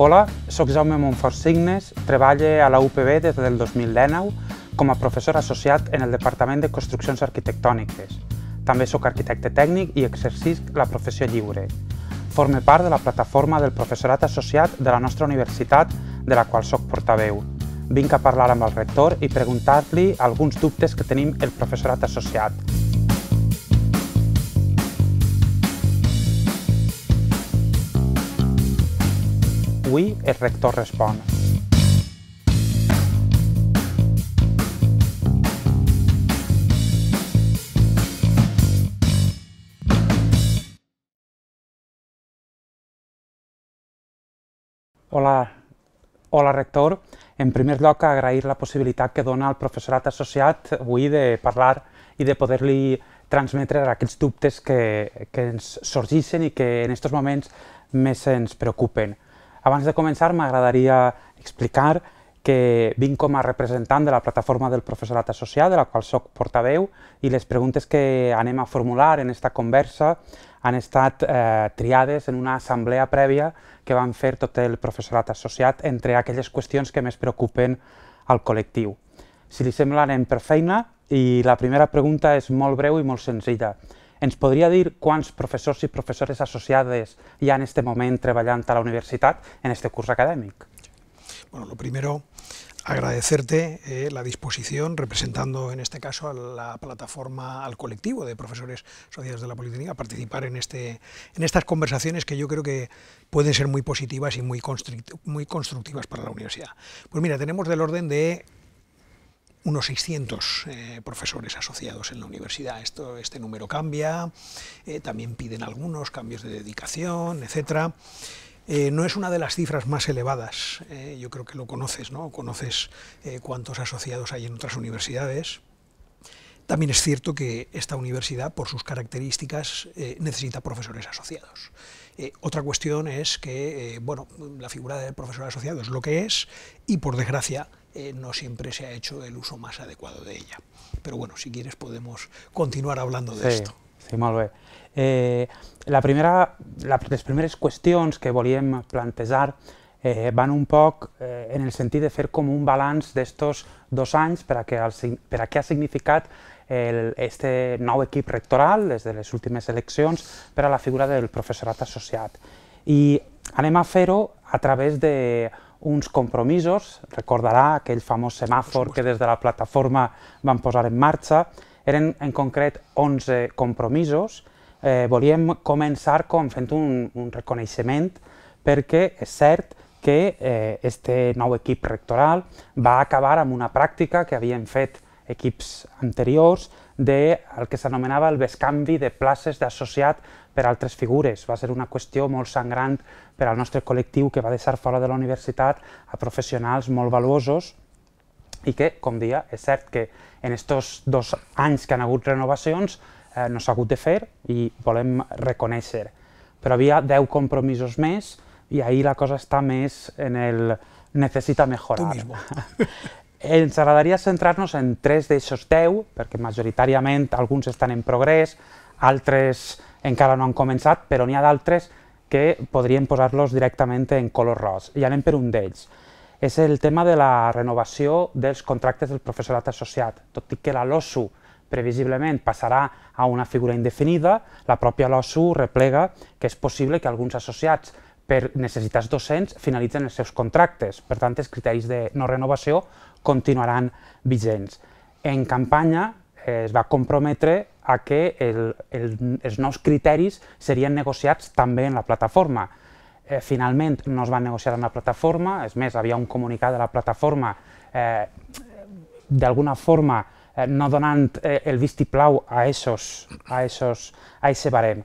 Hola, sóc Jaume Montfort Signes, treballo a la UPB des del 2019 com a professor associat en el Departament de Construccions Arquitectòniques. També sóc arquitecte tècnic i exercisc la professió lliure. Forme part de la plataforma del professorat associat de la nostra universitat, de la qual sóc portaveu. Vinc a parlar amb el rector i preguntar-li alguns dubtes que tenim el professorat associat. Avui el rector respon. Hola, hola rector. En primer lloc, agrair la possibilitat que dona el professorat associat avui de parlar i de poder-li transmetre aquests dubtes que, que ens sorgeixen i que en aquests moments més ens preocupen. Abans de començar, m'agradaria explicar que vinc com a representant de la plataforma del professorat associat, de la qual sóc portaveu, i les preguntes que anem a formular en aquesta conversa han estat eh, triades en una assemblea prèvia que van fer tot el professorat associat entre aquelles qüestions que més preocupen al col·lectiu. Si li sembla, anem per feina i la primera pregunta és molt breu i molt senzilla. Ens podria dir quants professors i professores associades hi ha en aquest moment treballant a la universitat en este curs acadèmic? Bueno, lo primero, agradecerte eh, la disposición, representando en este caso a la plataforma, al colectivo de profesores asociados de la Politécnica, a participar en, este, en estas conversaciones que yo creo que pueden ser muy positivas y muy, muy constructivas para la universidad. Pues mira, tenemos del orden de unos 600 eh, profesores asociados en la universidad. Esto, este número cambia, eh, también piden algunos cambios de dedicación, etcétera. Eh, no es una de las cifras más elevadas, yo creo que lo conoces, ¿no? Conoces cuántos asociados hay en otras universidades. También es cierto que esta universidad, por sus características, necesita profesores asociados. otra cuestión es que, bueno, la figura del profesor asociado es lo que es y, por desgracia, eh, no siempre se ha hecho el uso más adecuado de ella. Pero bueno, si quieres podemos continuar hablando de sí, esto. Sí, molt bé. Eh, la primera, la, les primeres qüestions que volíem plantejar eh, van un poc eh, en el sentit de fer com un balanç d'estos dos anys per a, que el, per a què ha significat el, este nou equip rectoral, des de les últimes eleccions, per a la figura del professorat associat. I anem a fer-ho a través de uns compromisos, recordarà aquell famós semàfor que des de la plataforma van posar en marxa, eren en concret 11 compromisos, eh, volíem començar com fent un, un reconeixement perquè és cert que eh, este nou equip rectoral va acabar amb una pràctica que havien fet equips anteriors del de que s'anomenava el bescanvi de places d'associat per altres figures. Va ser una qüestió molt sangrant per al nostre col·lectiu que va deixar fora de la universitat a professionals molt valuosos i que, com dia, és cert que en aquests dos anys que han hagut renovacions eh, no s'ha hagut de fer i volem reconèixer. Però havia 10 compromisos més i ahir la cosa està més en el necessita mejorar. Ens agradaria centrar-nos en tres d'aixòs 10, perquè majoritàriament alguns estan en progrés, altres encara no han començat, però n'hi ha d'altres que podríem posar-los directament en color ros. I anem per un d'ells. És el tema de la renovació dels contractes del professorat associat. Tot i que la LOSU previsiblement passarà a una figura indefinida, la pròpia LOSU replega que és possible que alguns associats per necessitats docents finalitzen els seus contractes. Per tant, els criteris de no renovació continuaran vigents. En campanya eh, es va comprometre a que el, el, els nous criteris serien negociats també en la plataforma. Eh, finalment no es van negociar en la plataforma, és més, havia un comunicat de la plataforma eh, d'alguna forma eh, no donant eh, el vistiplau a esos, a esos, a ese barem.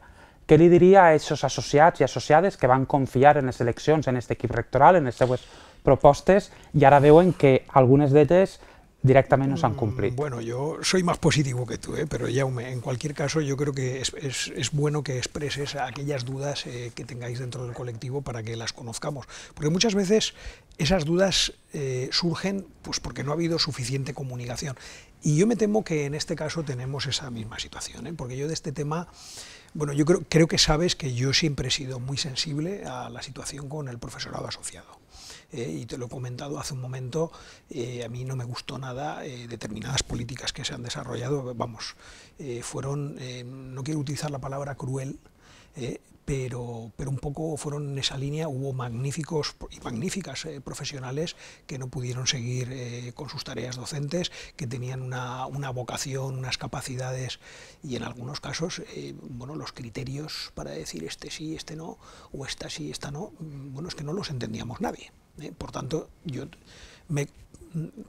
Què li diria a aquests associats i associades que van confiar en les eleccions, en aquest equip rectoral, en les seues propostes, i ara veuen que algunes d'elles directamente no se han cumplido. Bueno, yo soy más positivo que tú, ¿eh? pero ya en cualquier caso yo creo que es, es, es bueno que expreses aquellas dudas eh, que tengáis dentro del colectivo para que las conozcamos. Porque muchas veces esas dudas eh, surgen pues porque no ha habido suficiente comunicación. Y yo me temo que en este caso tenemos esa misma situación, ¿eh? porque yo de este tema Bueno, yo creo, creo que sabes que yo siempre he sido muy sensible a la situación con el profesorado asociado. Eh, y te lo he comentado hace un momento, eh, a mí no me gustó nada eh, determinadas políticas que se han desarrollado, vamos, fueron, no quiero utilizar la palabra cruel, pero, pero un poco fueron en esa línea, hubo magníficos y magníficas eh, profesionales que no pudieron seguir eh, con sus tareas docentes, que tenían una, una, vocación, unas capacidades y en algunos casos, eh, bueno, los criterios para decir este sí, este no, o esta sí, esta no, mm, bueno, es que no los entendíamos nadie. Por tanto, yo me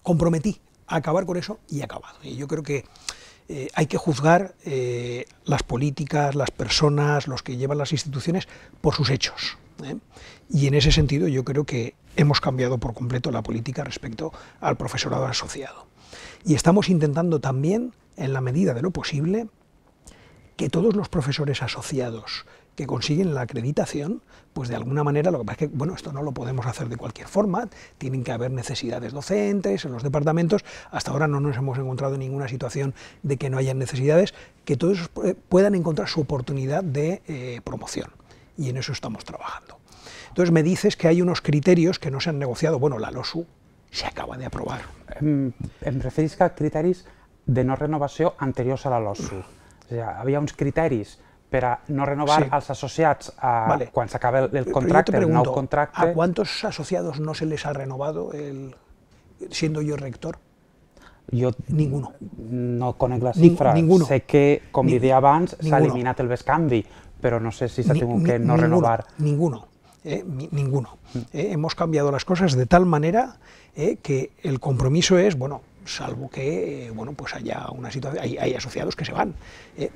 comprometí a acabar con eso y he acabado. Y yo creo que eh, hay que juzgar eh, las políticas, las personas, los que llevan las instituciones por sus hechos. ¿eh? Y en ese sentido yo creo que hemos cambiado por completo la política respecto al profesorado asociado. Y estamos intentando también, en la medida de lo posible, que todos los profesores asociados que consiguen la acreditación, pues de alguna manera lo que pasa es que, bueno, esto no lo podemos hacer de cualquier forma, tienen que haber necesidades docentes en los departamentos, hasta ahora no nos hemos encontrado en ninguna situación de que no haya necesidades, que todos puedan encontrar su oportunidad de eh, promoción, y en eso estamos trabajando. Entonces me dices que hay unos criterios que no se han negociado, bueno, la LOSU se acaba de aprobar. Em, em referís a criteris de no renovación anteriores a la LOSU. O sea, había uns criteris per a no renovar sí. als associats a, vale. quan s'acaba el, el contracte, pregunto, el nou contracte... ¿A cuántos asociados no se les ha renovado el, siendo yo rector? Jo Ninguno. no conec la xifra. Ninguno. Sé que, com Ni, deia abans, s'ha eliminat el bescanvi, però no sé si s'ha tingut que no ninguno, renovar. Ninguno. Eh, ninguno. Eh, hemos cambiado las cosas de tal manera eh, que el compromiso es, bueno, salvo que bueno, pues haya una situación, hay, hay asociados que se van,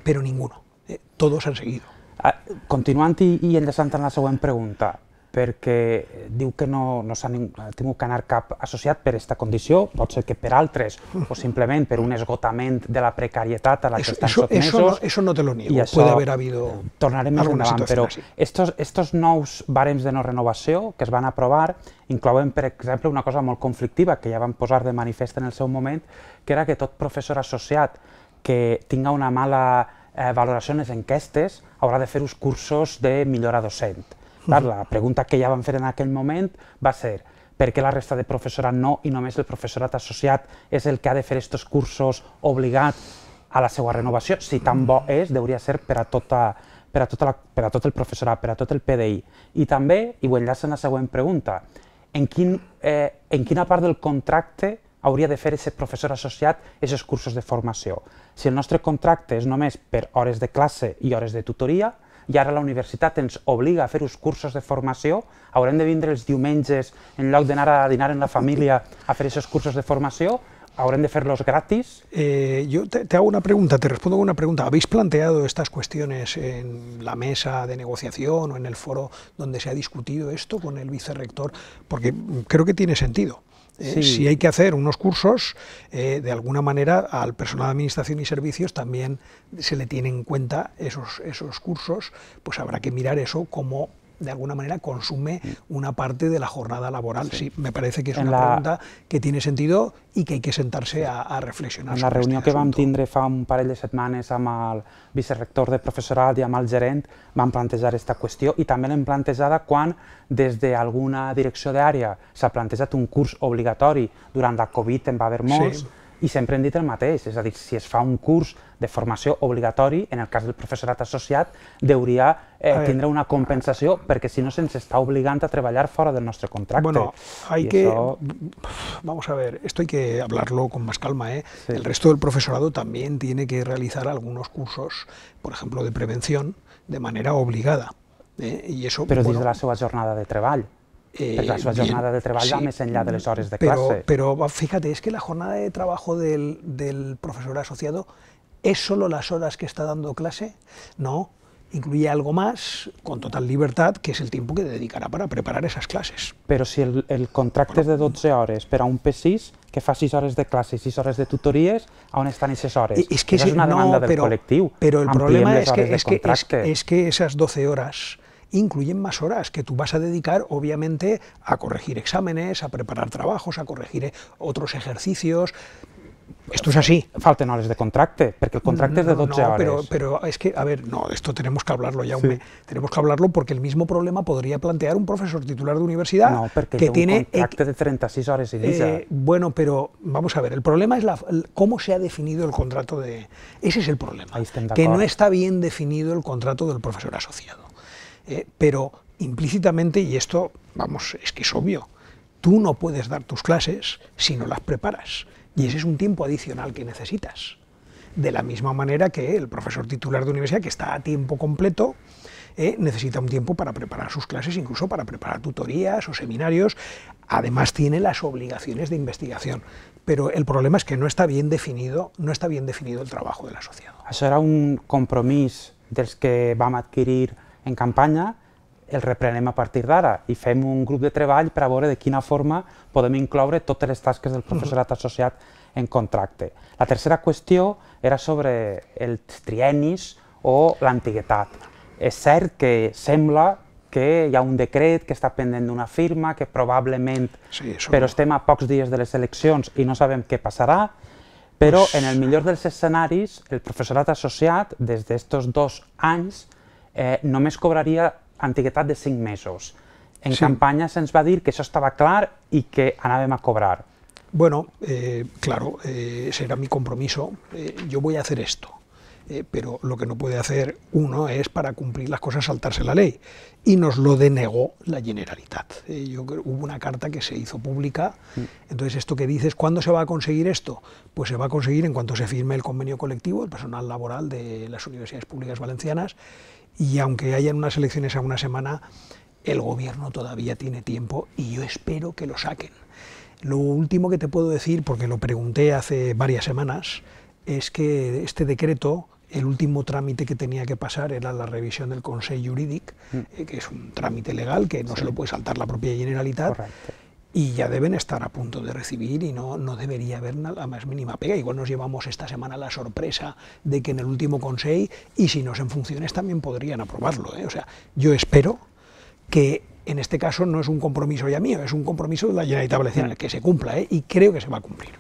pero ninguno. Eh, todos han seguido. Ah, continuant i, i enllaçant en la següent pregunta, perquè diu que no, no s'ha tingut que anar cap associat per aquesta condició, pot ser que per altres, o simplement per un esgotament de la precarietat a la que estan sotmesos. Eso no, eso no te lo niego, això, puede haver habido Tornarem més endavant, però así. estos, estos nous barems de no renovació que es van aprovar inclouen, per exemple, una cosa molt conflictiva que ja van posar de manifest en el seu moment, que era que tot professor associat que tinga una mala eh, les enquestes, haurà de fer uns cursos de millora docent. Clar, la pregunta que ja van fer en aquell moment va ser per què la resta de professorat no i només el professorat associat és el que ha de fer aquests cursos obligat a la seva renovació? Si tan bo és, hauria ser per a, tota, per, a tota la, per a tot el professorat, per a tot el PDI. I també, i ho enllaça en la següent pregunta, en, quin, eh, en quina part del contracte hauria de fer aquest professor associat aquests cursos de formació. Si el nostre contracte és només per hores de classe i hores de tutoria, i ara la universitat ens obliga a fer uns cursos de formació, haurem de vindre els diumenges, en lloc d'anar a dinar en la família, a fer aquests cursos de formació, ¿Habrán de hacerlos gratis? Eh, yo te, te, hago una pregunta, te respondo con una pregunta. ¿Habéis planteado estas cuestiones en la mesa de negociación o en el foro donde se ha discutido esto con el vicerrector? Porque creo que tiene sentido. Eh. Si hay que hacer unos cursos, eh, de alguna manera al personal de administración y servicios también se le tiene en cuenta esos, esos cursos, pues habrá que mirar eso como de alguna manera consume una parte de la jornada laboral. Sí, sí me parece que és una la... pregunta que tiene sentido i que hay que sentar-se a, a reflexionar. En la reunió que vam tindre fa un parell de setmanes amb el vicerrector de professorat i amb el gerent vam plantejar aquesta qüestió i també l'hem plantejada quan des d'alguna direcció d'àrea s'ha plantejat un curs obligatori durant la Covid en va haver molts sí i sempre hem dit el mateix, és a dir, si es fa un curs de formació obligatori, en el cas del professorat associat, hauria eh, tindre una compensació perquè si no se'ns està obligant a treballar fora del nostre contracte. Bueno, hay y que, eso... vamos a ver, esto hay que hablarlo con más calma, ¿eh? Sí. El resto del profesorado también tiene que realizar algunos cursos, por ejemplo, de prevención, de manera obligada. ¿eh? Y eso, Però bueno, dins de la seva jornada de treball. Eh, Perquè la seva jornada de treball sí, va més enllà de les hores de pero, clase. Pero fíjate, es que la jornada de trabajo del, del profesor asociado es solo las horas que está dando clase, no, incluye algo más, con total libertad, que es el tiempo que dedicarà para preparar esas clases. Però si el, el contracte bueno, és de 12 hores per a un P6, que fa 6 hores de classe i 6 hores de tutories, on estan aquestes hores? Es que és una demanda no, del col·lectiu. Però el problema és que, és, que, és, és que esas 12 horas incluyen más horas que tú vas a dedicar, obviamente, a corregir exámenes, a preparar trabajos, a corregir otros ejercicios. esto es así. Falten hores de contracte, perquè el contracte no, és de 12 no. Pero, pero es que, a ver, no, esto tenemos que hablarlo ya, sí. tenemos que hablarlo porque el mismo problema podría plantear un profesor titular de universidad no, perquè que un tiene... contracte de 36 hores y mitja. Eh, bueno, pero vamos a ver, el problema es la, cómo se ha definido el contrato de... Ese es el problema, que no está bien definido el contrato del profesor asociado. Eh, pero implícitamente, y esto, vamos, es que es obvio, tú no puedes dar tus clases si no las preparas. Y ese es un tiempo adicional que necesitas. De la misma manera que el profesor titular de universidad, que está a tiempo completo, eh, necesita un tiempo para preparar sus clases, incluso para preparar tutorías o seminarios. Además tiene las obligaciones de investigación. Pero el problema es que no está bien definido, no está bien definido el trabajo del asociado. Això era un compromís dels que vam adquirir en campanya, el reprenem a partir d'ara i fem un grup de treball per a veure de quina forma podem incloure totes les tasques del professorat associat en contracte. La tercera qüestió era sobre els triennis o l'antiguitat. És cert que sembla que hi ha un decret que està pendent d'una firma, que probablement, sí, però estem a pocs dies de les eleccions i no sabem què passarà, però en el millor dels escenaris, el professorat associat, des d'estos dos anys, eh, només cobraria antiguitat de 5 mesos. En sí. campanya se'ns va dir que això estava clar i que anàvem a cobrar. Bueno, eh, claro, eh, será mi compromiso. Eh, yo voy a hacer esto. Eh, pero lo que no puede hacer uno es para cumplir las cosas saltarse la ley. Y nos lo denegó la Generalitat. Yo, hubo una carta que se hizo pública, mm. entonces esto que dices, ¿cuándo se va a conseguir esto? Pues se va a conseguir en cuanto se firme el convenio colectivo, el personal laboral de las universidades públicas valencianas, y aunque hayan unas elecciones a una semana, el gobierno todavía tiene tiempo y yo espero que lo saquen. Lo último que te puedo decir, porque lo pregunté hace varias semanas, es que este decreto el último trámite que tenía que pasar era la revisión del Consejo Jurídic, mm. eh, que es un trámite legal que no sí. se lo puede saltar la propia Generalitat. Correcte. Y ya deben estar a punto de recibir y no, no debería haber la más mínima pega. Igual nos llevamos esta semana la sorpresa de que en el último Consejo, y si no en funciones, también podrían aprobarlo. ¿eh? O sea, yo espero que en este caso no es un compromiso ya mío, es un compromiso de la Generalitat Valenciana, que se cumpla, ¿eh? y creo que se va a cumplir.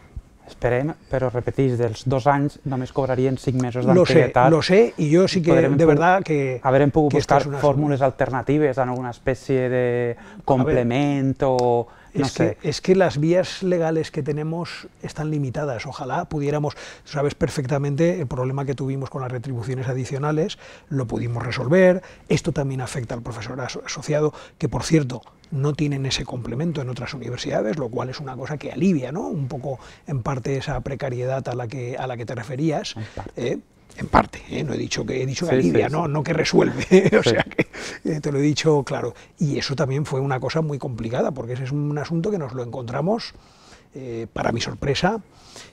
Esperem, però repetís, dels dos anys només cobrarien cinc mesos Lo sé, d'antiguitat. lo sé, y yo sí que Podrem de verdad que... Haurem pogut que esta buscar fórmules alternatives en alguna espècie de complement o no es, sé. que, es que las vías legales que tenemos están limitadas. Ojalá pudiéramos, sabes perfectamente el problema que tuvimos con las retribuciones adicionales, lo pudimos resolver. Esto también afecta al profesor aso- asociado, que por cierto no tienen ese complemento en otras universidades, lo cual es una cosa que alivia, ¿no? Un poco en parte esa precariedad a la que, a la que te referías. En parte. ¿eh? No he dicho que he dicho que Sí, alivia, sí, ¿no? sí. no que resuelve, o sea que eh, te lo he dicho claro. Y eso también fue una cosa muy complicada, porque ese es un asunto que nos lo encontramos, eh, para mi sorpresa,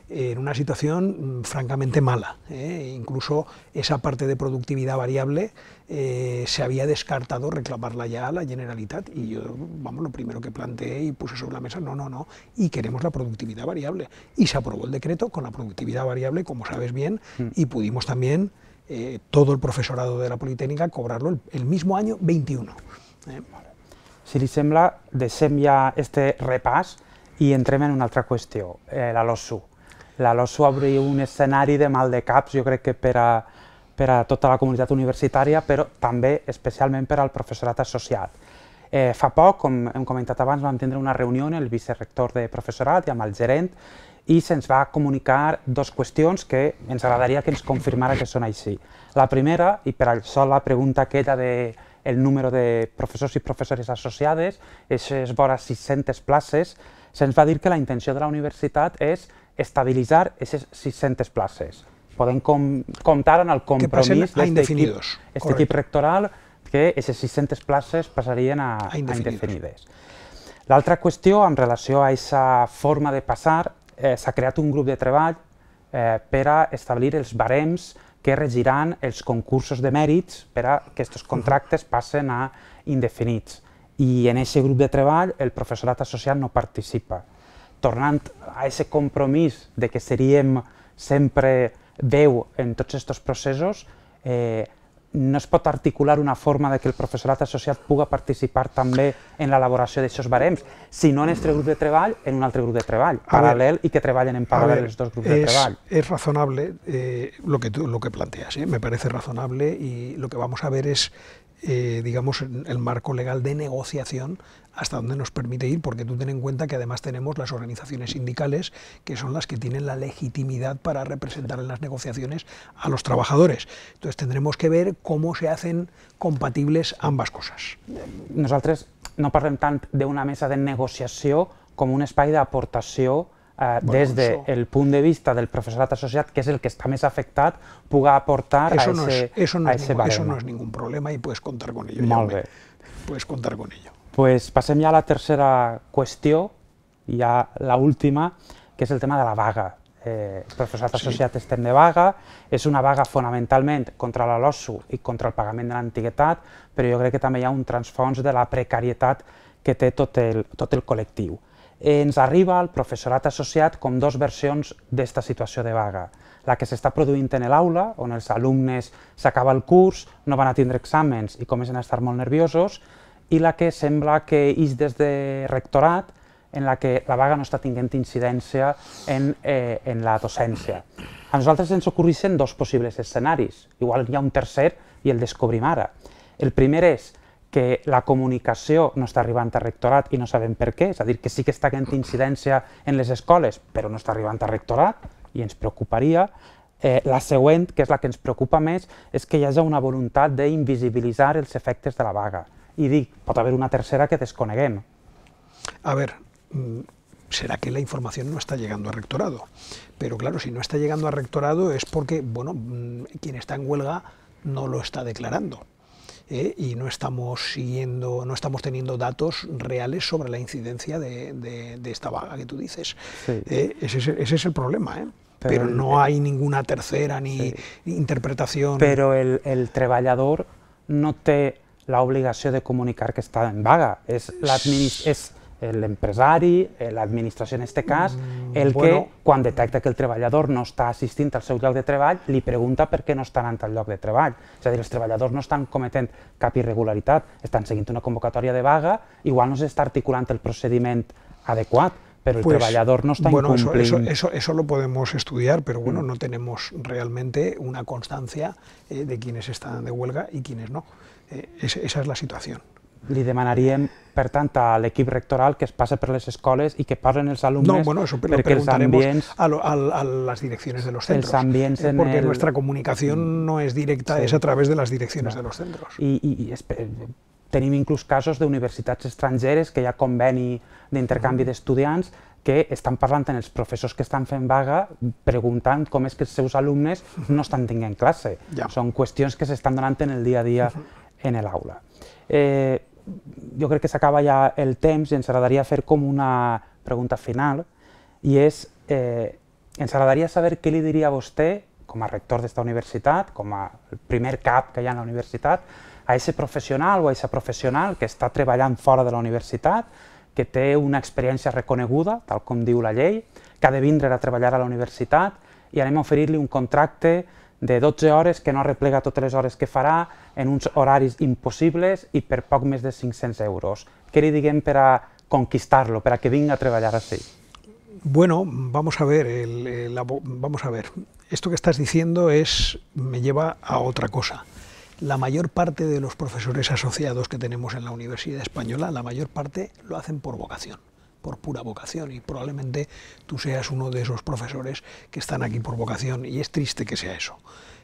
en una situación mm, francamente mala. ¿eh? Incluso esa parte de productividad variable eh, se había descartado reclamarla ya a la Generalitat y yo, vamos, lo primero que planteé y puse sobre la mesa, no, no, no, y queremos la productividad variable. Y se aprobó el decreto con la productividad variable, como sabes bien, Mm. y pudimos también, eh, todo el profesorado de la Politécnica, cobrarlo el, el mismo año 21. ¿eh? Si li sembla, deixem ja este repàs i entrem en una altra qüestió, eh, la LOSU. La LOSU obre un escenari de mal de caps, jo crec que per a, per a tota la comunitat universitària, però també especialment per al professorat associat. Eh, fa poc, com hem comentat abans, vam tindre una reunió amb el vicerrector de professorat i amb el gerent i se'ns va comunicar dues qüestions que ens agradaria que ens confirmara que són així. La primera, i per això la pregunta aquella de el número de professors i professores associades, aquestes vora 600 places, se'ns va dir que la intenció de la universitat és estabilitzar aquestes 600 places. Podem com, comptar en el compromís d'este equip, este equip rectoral que aquestes 600 places passarien a, A a indefinidos. indefinides. L'altra qüestió, en relació a aquesta forma de passar, eh, s'ha creat un grup de treball eh, per a establir els barems que regiran els concursos de mèrits per a que aquests contractes passen a indefinits. I en aquest grup de treball el professorat associat no participa. Tornant a aquest compromís de que seríem sempre veu en tots aquests processos, eh, no es pot articular una forma de que el professorat associat puga participar també en l'elaboració d'aquests barems, si no en este grup de treball, en un altre grup de treball, paral·lel i que treballen en paral·lel els dos grups es, de treball. Es razonable eh, lo, que tú, lo que planteas, ¿eh? me parece razonable y lo que vamos a ver es eh, digamos, el marco legal de negociación hasta donde nos permite ir, porque tú ten en cuenta que además tenemos las organizaciones sindicales, que son las que tienen la legitimidad para representar en las negociaciones a los trabajadores. Entonces tendremos que ver cómo se hacen compatibles ambas cosas. Nosaltres no parlem tant d'una mesa de negociació com un espai d'aportació eh, bueno, des del de punt de vista del professorat associat, que és el que està més afectat, puga aportar eso a no ese, es, eso no a es ese ningún, baremo. Eso no es ningún problema y puedes contar con ello. Molt bé. Puedes contar con ello. Pues passem ja a la tercera qüestió, ja la última, que és el tema de la vaga. Eh, el professorat Sí. associat estem de vaga, és una vaga fonamentalment contra la LOSU i contra el pagament de l'antiguitat, però jo crec que també hi ha un transfons de la precarietat que té tot el, tot el col·lectiu. Ens arriba al professorat associat com dos versions d'esta situació de vaga. La que s'està produint en l'aula, on els alumnes s'acaba el curs, no van a tindre exàmens i comencen a estar molt nerviosos, i la que sembla que és des de rectorat, en la que la vaga no està tinguent incidència en, eh, en la docència. A nosaltres ens ocorreixen dos possibles escenaris, igual hi ha un tercer i el descobrim ara. El primer és que la comunicació no està arribant a rectorat i no sabem per què, és a dir, que sí que està havent incidència en les escoles, però no està arribant a rectorat i ens preocuparia. Eh, la següent, que és la que ens preocupa més, és que hi hagi una voluntat d'invisibilitzar els efectes de la vaga. I dic, pot haver una tercera que desconeguem. A ver, mm, será que la información no está llegando a rectorado. Pero claro, si no está llegando a rectorado es porque, bueno, mm, quien está en huelga no lo está declarando. ¿Eh? y no estamos siguiendo, no estamos teniendo datos reales sobre la incidencia de, de- de esta vaga que tú dices. Sí. ¿eh? ese, es, ese es el problema, ¿eh? Pero Pero, el- no hay ninguna tercera ni interpretación. Però el, el treballador no té l'obligació de comunicar que està en vaga. És és l'empresari, eh, l'administració en aquest cas, el que, quan detecta que el treballador no està assistint al seu lloc de treball, li pregunta per què no està anant al lloc de treball. És a dir, els treballadors no estan cometent cap irregularitat, estan seguint una convocatòria de vaga, igual no s'està articulant el procediment adequat, però el Pues, treballador no està bueno, eso, incomplint. eso, eso, eso lo podemos estudiar, pero bueno, Mm. no tenemos realmente una constancia eh, de quienes están de huelga y quienes no. Eh, es- esa es la situación. Li demanaríem, per tant, a l'equip rectoral que es passe per les escoles i que parlen els alumnes No, bueno, eso lo preguntaremos ambients... a, lo- al- a las direcciones de los centros. eh, porque el- nuestra comunicación no es directa, Sí. es a través de las direcciones No. de los centros. I, i, i tenim inclús casos d'universitats estrangeres que hi ha conveni d'intercanvi d'estudiants que estan parlant amb els professors que estan fent vaga preguntant com és que els seus alumnes no estan tinguent classe. Ja. Són qüestions que s'estan donant en el dia a dia en l'aula. Eh, jo crec que s'acaba ja el temps i ens agradaria fer com una pregunta final i és, eh, ens agradaria saber què li diria a vostè, com a rector d'esta universitat, com a primer cap que hi ha en la universitat, a aquest professional o a aquesta professional que està treballant fora de la universitat, que té una experiència reconeguda, tal com diu la llei, que ha de vindre a treballar a la universitat i anem a oferir-li un contracte de 12 hores que no replega totes les que farà en uns horaris impossibles i per poc més de 500 euros. Què li diguem per conquistar-lo, per a que vinga a treballar així? Bueno, vamos a ver, el- vamos a ver. Esto que estás diciendo es me lleva a otra cosa. La mayor parte de los profesores asociados que tenemos en la Universidad Española, la mayor parte lo hacen por vocación, por pura vocación, y probablemente tú seas uno de esos profesores que están aquí por vocación, y es triste que sea eso.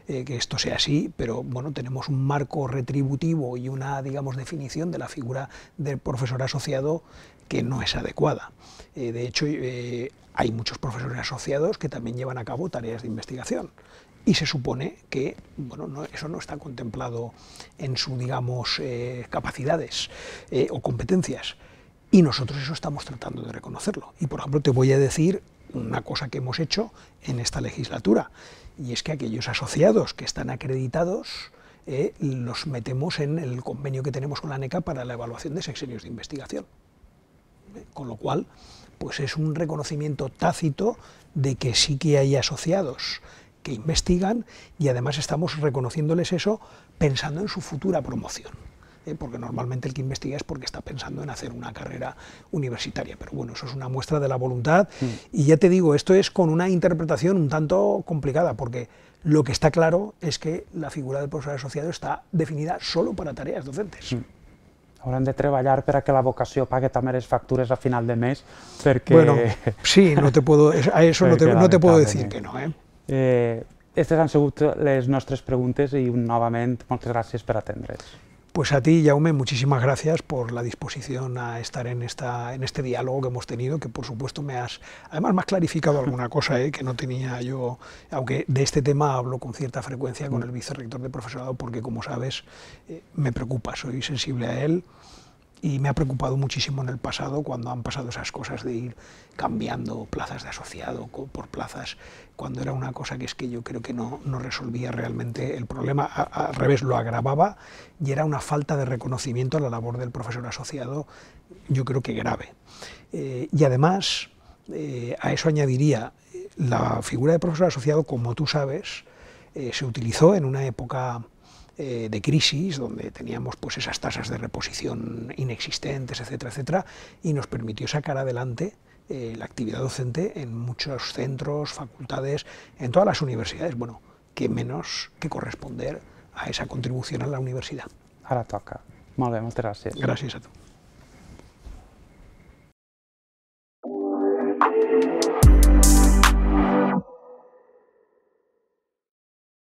eh, que esto sea así, pero bueno, tenemos un marco retributivo y una, digamos, definición de la figura del profesor asociado que no es adecuada. Eh, de hecho, eh, hay muchos profesores asociados que también llevan a cabo tareas de investigación. Y se supone que bueno, no- eso no está contemplado en sus digamos, capacidades o competencias. Y nosotros eso estamos tratando de reconocerlo. Y por ejemplo, te voy a decir una cosa que hemos hecho en esta legislatura, y es que aquellos asociados que están acreditados eh, los metemos en el convenio que tenemos con la NECA para la evaluación de sexenios de investigación. ¿eh? Con lo cual, pues es un reconocimiento tácito de que sí que hay asociados que investigan y además estamos reconociéndoles eso pensando en su futura promoción. ¿Eh? porque normalmente el que investiga es porque está pensando en hacer una carrera universitaria. Pero bueno, eso es una muestra de la voluntad. Mm. Y ya te digo, esto es con una interpretación un tanto complicada, porque lo que está claro es que la figura del profesor asociado está definida solo para tareas docentes. Mm. Haurem de treballar para que la vocación pague también las facturas a final de mes, porque... Bueno, sí, no te puedo, a eso no te, no te puedo decir que no. Eh? Eh, Aquestes han sigut les nostres preguntes i novament moltes gràcies per atendre's. Pues a ti, Jaume, muchísimas gracias por la disposición a estar en, esta, en este diálogo que hemos tenido, que por supuesto me has, además me has clarificado alguna cosa ¿eh? que no tenía yo, aunque de este tema hablo con cierta frecuencia con el vicerrector de profesorado, porque como sabes, eh, me preocupa, soy sensible a él y me ha preocupado muchísimo en el pasado cuando han pasado esas cosas de ir cambiando plazas de asociado por plazas, cuando era una cosa que es que yo creo que no, no resolvía realmente el problema, al revés, lo agravaba y era una falta de reconocimiento a la labor del profesor asociado, yo creo que grave. Eh, y además, eh, a eso añadiría, la figura de profesor asociado, como tú sabes, eh, se utilizó en una época eh, de crisis, donde teníamos pues esas tasas de reposición inexistentes, etcétera, etcétera, y nos permitió sacar adelante eh, la actividad docente en muchos centros, facultades, en todas las universidades. Bueno, que menos que corresponder a esa contribución a la universidad. Ahora toca. Molt bé, moltes gràcies. Gràcies a tu.